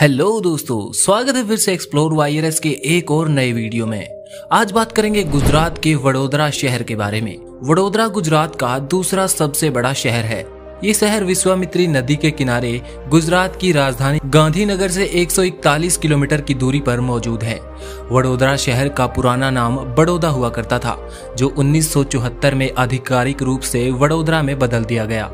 Hello दोस्तों, स्वागत है फिर से एक्सप्लोर वायरस के एक और नए वीडियो में। आज बात करेंगे गुजरात के वडोदरा शहर के बारे में। वडोदरा, गुजरात का दूसरा सबसे बड़ा शहर है। ये शहर विश्वामित्री नदी के किनारे गुजरात की राजधानी गांधीनगर से 141 किलोमीटर की दूरी पर मौजूद है। वडोदरा शहर का पुराना नाम बड़ौदा हुआ करता था, जो 1974 में आधिकारिक रूप से वडोदरा में बदल दिया गया।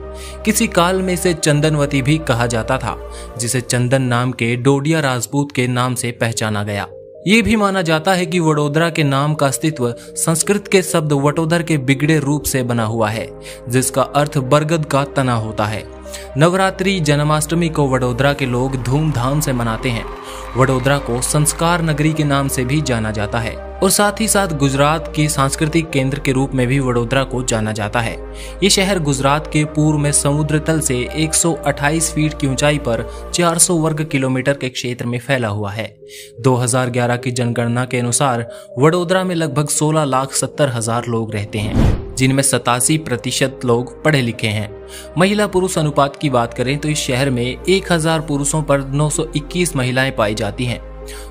किसी काल में इसे चंदनवती भी कहा जाता था, जिसे चंदन नाम के डोडिया राजपूत के नाम से पहचाना गया। ये भी माना जाता है कि वडोदरा के नाम का अस्तित्व संस्कृत के शब्द वटोदर के बिगड़े रूप से बना हुआ है, जिसका अर्थ बरगद का तना होता है। नवरात्रि, जन्माष्टमी को वडोदरा के लोग धूमधाम से मनाते हैं। वडोदरा को संस्कार नगरी के नाम से भी जाना जाता है। और साथ ही साथ गुजरात के सांस्कृतिक केंद्र के रूप में भी वडोदरा को जाना जाता है। ये शहर गुजरात के पूर्व में समुद्र तल से 128 फीट की ऊंचाई पर 400 वर्ग किलोमीटर के क्षेत्र में फैला हुआ है। 2011 की जनगणना के अनुसार वडोदरा में लगभग 16 लाख सत्तर हज़ार लोग रहते हैं। जिनमें सतासी प्रतिशत लोग पढ़े लिखे हैं। महिला पुरुष अनुपात की बात करें तो इस शहर में 1000 पुरुषों पर 921 महिलाएँ पाई जाती हैं।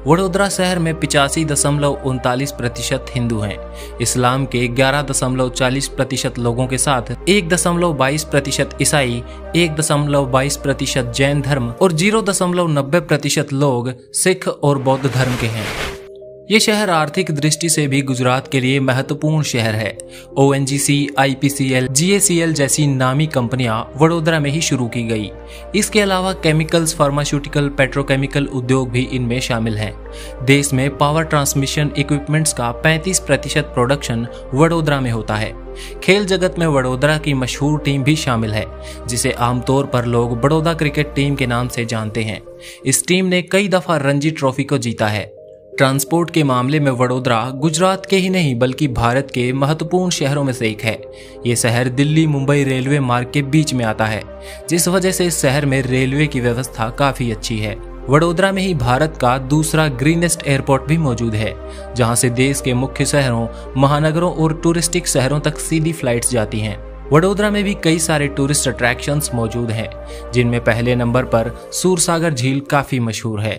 वडोदरा शहर में पिचासी दशमलव उनतालीस प्रतिशत हिंदू हैं। इस्लाम के ग्यारह दशमलव चालीस प्रतिशत लोगों के साथ एक दशमलव बाईस प्रतिशत ईसाई, एक दशमलव बाईस प्रतिशत जैन धर्म और ज़ीरो दशमलव नब्बे प्रतिशत लोग सिख और बौद्ध धर्म के हैं। ये शहर आर्थिक दृष्टि से भी गुजरात के लिए महत्वपूर्ण शहर है। O N G C I P C L G A C L जैसी नामी कंपनियाँ वडोदरा में ही शुरू की गई। इसके अलावा केमिकल्स फार्मास्यूटिकल पेट्रोकेमिकल उद्योग भी इनमें शामिल हैं। देश में पावर ट्रांसमिशन इक्विपमेंट्स का 35 प्रतिशत प्रोडक्शन वडोदरा में होता है। खेल जगत में वडोदरा की मशहूर टीम भी शामिल है, जिसे आमतौर पर लोग बड़ौदा क्रिकेट टीम के नाम से जानते हैं। इस टीम ने कई दफ़ा रणजी ट्रॉफी को जीता है। ट्रांसपोर्ट के मामले में वडोदरा गुजरात के ही नहीं, बल्कि भारत के महत्वपूर्ण शहरों में से एक है। ये शहर दिल्ली, मुंबई रेलवे मार्ग के बीच में आता है, जिस वजह से इस शहर में रेलवे की व्यवस्था काफ़ी अच्छी है। वडोदरा में ही भारत का दूसरा ग्रीनेस्ट एयरपोर्ट भी मौजूद है, जहाँ से देश के मुख्य शहरों, महानगरों और टूरिस्टिक शहरों तक सीधी फ्लाइट्स जाती हैं। वडोदरा में भी कई सारे टूरिस्ट अट्रैक्शंस मौजूद हैं, जिनमें पहले नंबर पर सूरसागर झील काफ़ी मशहूर है।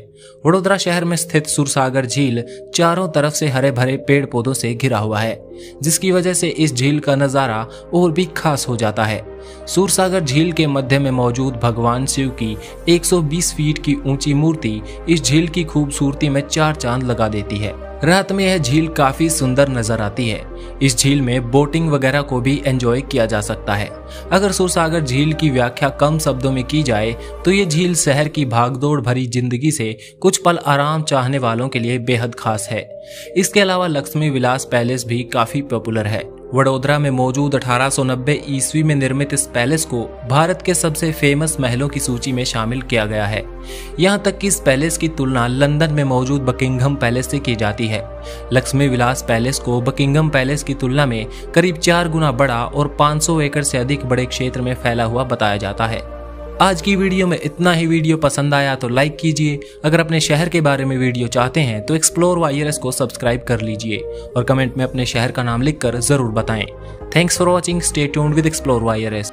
वडोदरा शहर में स्थित सूरसागर झील चारों तरफ़ से हरे भरे पेड़ पौधों से घिरा हुआ है, जिसकी वजह से इस झील का नज़ारा और भी खास हो जाता है। सूरसागर झील के मध्य में मौजूद भगवान शिव की 120 फीट की ऊँची मूर्ति इस झील की खूबसूरती में चार चाँद लगा देती है। रात में यह झील काफ़ी सुंदर नज़र आती है। इस झील में बोटिंग वगैरह को भी एंजॉय किया जा सकता है। अगर सुरसागर झील की व्याख्या कम शब्दों में की जाए तो ये झील शहर की भागदौड़ भरी ज़िंदगी से कुछ पल आराम चाहने वालों के लिए बेहद खास है। इसके अलावा लक्ष्मी विलास पैलेस भी काफ़ी पॉपुलर है। वडोदरा में मौजूद 1890 ईस्वी में निर्मित इस पैलेस को भारत के सबसे फ़ेमस महलों की सूची में शामिल किया गया है। यहाँ तक कि इस पैलेस की तुलना लंदन में मौजूद बकिंगम पैलेस से की जाती है। लक्ष्मी विलास पैलेस को बकिंगम पैलेस की तुलना में करीब चार गुना बड़ा और 500 एकड़ से अधिक बड़े क्षेत्र में फैला हुआ बताया जाता है। आज की वीडियो में इतना ही वीडियो पसंद आया तो लाइक कीजिए। अगर अपने शहर के बारे में वीडियो चाहते हैं तो एक्सप्लोर वायरस को सब्सक्राइब कर लीजिए और कमेंट में अपने शहर का नाम लिखकर ज़रूर बताएँ। Thanks for watching stay with explore virus